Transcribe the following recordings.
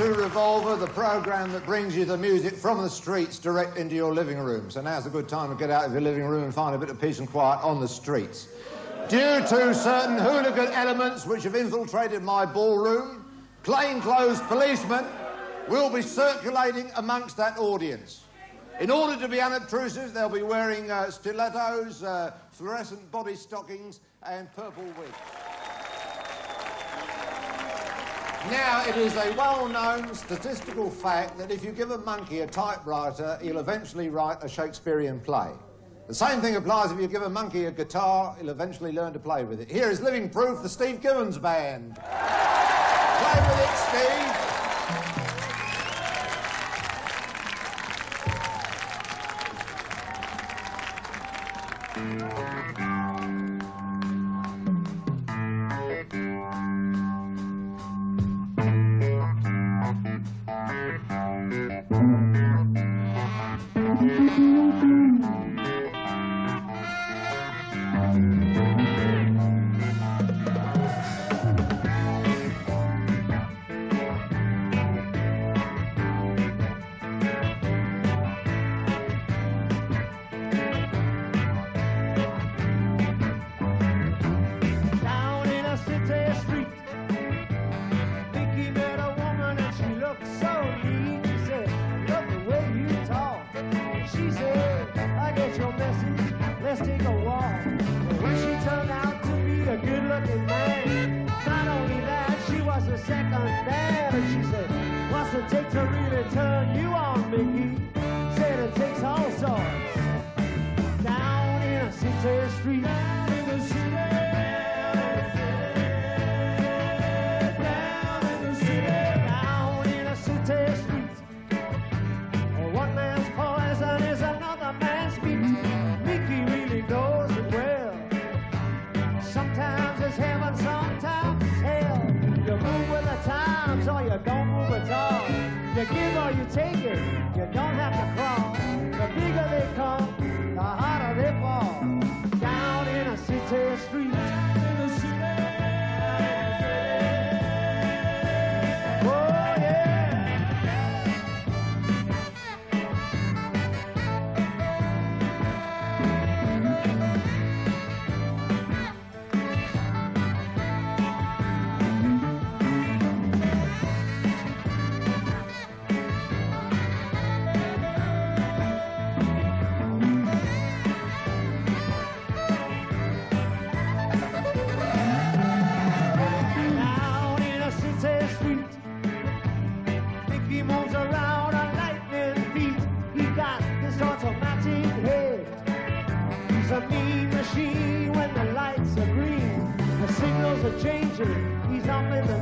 to Revolver, the programme that brings you the music from the streets direct into your living room. So now's a good time to get out of your living room and find a bit of peace and quiet on the streets. Due to certain hooligan elements which have infiltrated my ballroom, plainclothes policemen will be circulating amongst that audience. In order to be unobtrusive, they'll be wearing uh, stilettos, uh, fluorescent body stockings, and purple wigs. Now, it is a well-known statistical fact that if you give a monkey a typewriter, he'll eventually write a Shakespearean play. The same thing applies if you give a monkey a guitar, he'll eventually learn to play with it. Here is living proof, the Steve Gibbons Band. play with it, Steve. Down it take to really turn you on, Mickey?" Said it takes all sorts. Down in a city street. In the city. Down in the city. Down in a city street. One man's poison is another man's meat. Mickey really knows it well. Sometimes it's heaven, sometimes it's hell. You move with the times or you don't move at all. You give or you take it, you don't have to crawl. The bigger they come, the harder they fall. Down in a city street. Changing. He's up in the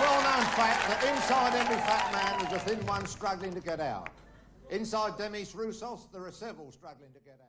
well-known fact that inside every fat man there's a thin one struggling to get out. Inside Demis Roussos, there are several struggling to get out.